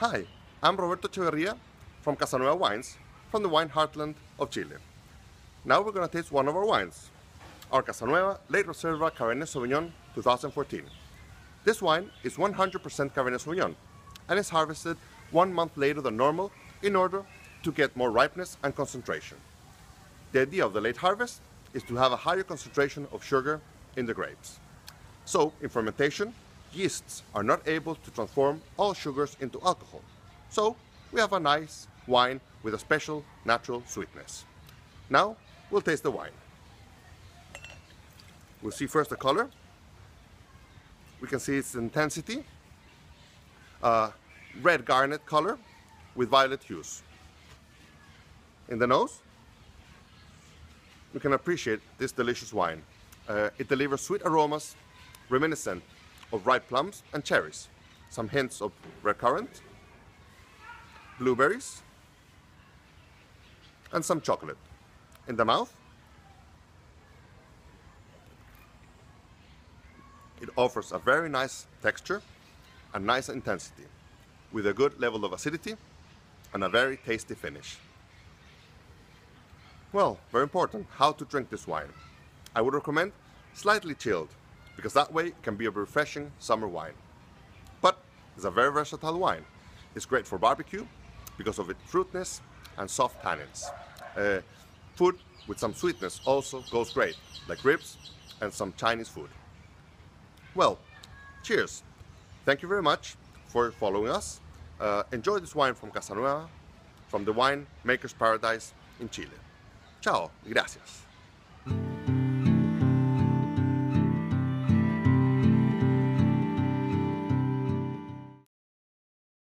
Hi, I'm Roberto Echeverria from Casa Nueva Wines, from the wine heartland of Chile. Now we're going to taste one of our wines, our Casa Nueva Late Reserva Cabernet Sauvignon 2014. This wine is 100% Cabernet Sauvignon and is harvested one month later than normal in order to get more ripeness and concentration. The idea of the late harvest is to have a higher concentration of sugar in the grapes. So, in fermentation, yeasts are not able to transform all sugars into alcohol. So, we have a nice wine with a special natural sweetness. Now, we'll taste the wine. We'll see first the color. We can see its intensity. Red garnet color with violet hues. In the nose, we can appreciate this delicious wine. Uh, it delivers sweet aromas reminiscent of ripe plums and cherries, some hints of red currant, blueberries, and some chocolate. In the mouth, it offers a very nice texture and nice intensity, with a good level of acidity and a very tasty finish. Well, very important, how to drink this wine. I would recommend slightly chilled, because that way it can be a refreshing summer wine. But it's a very versatile wine. It's great for barbecue because of its fruitness and soft tannins. Uh, food with some sweetness also goes great, like ribs and some Chinese food. Well, cheers. Thank you very much for following us. Uh, enjoy this wine from Casanueva, from the Wine Maker's Paradise in Chile. Ciao gracias.